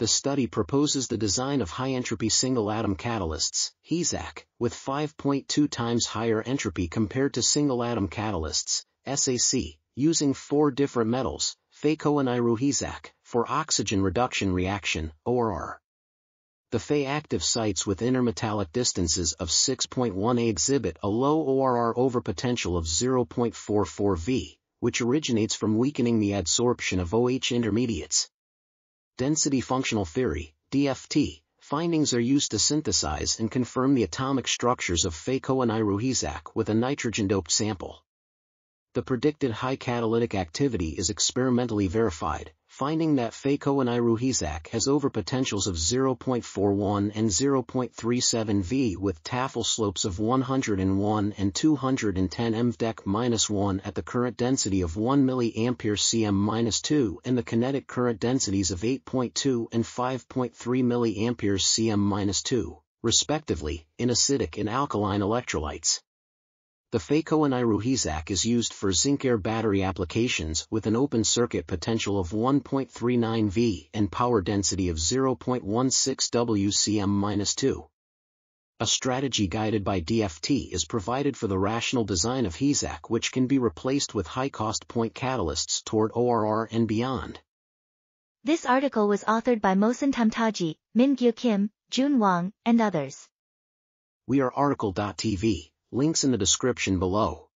the study proposes the design of high-entropy single-atom catalysts, HESAC, with 5.2 times higher entropy compared to single-atom catalysts, SAC, using four different metals, Fe-Co-Ni-Ru-HESAC, for oxygen reduction reaction, ORR. The Fe active sites with intermetallic distances of 6.1 A exhibit a low ORR overpotential of 0.44 V, which originates from weakening the adsorption of OH intermediates. Density functional theory, DFT, findings are used to synthesize and confirm the atomic structures of Fe-Co-Ni-Ru-HESAC with a nitrogen-doped sample. The predicted high catalytic activity is experimentally verified, finding that Fe-Co-Ni-Ru-HESAC has overpotentials of 0.41 and 0.37 V with Tafel slopes of 101 and 210 mVdec-1 at the current density of 1 mA cm-2 and the kinetic current densities of 8.2 and 5.3 mA cm-2, respectively, in acidic and alkaline electrolytes. The Fe-Co-Ni-Ru-HESAC is used for zinc-air battery applications with an open circuit potential of 1.39 V and power density of 0.16 WCM-2. A strategy guided by DFT is provided for the rational design of HESAC which can be replaced with high-cost point catalysts toward ORR and beyond. This article was authored by Mohsen Tamtaji, Min-Gyu Kim, Jun Wang, and others. We are RTCL.TV links in the description below.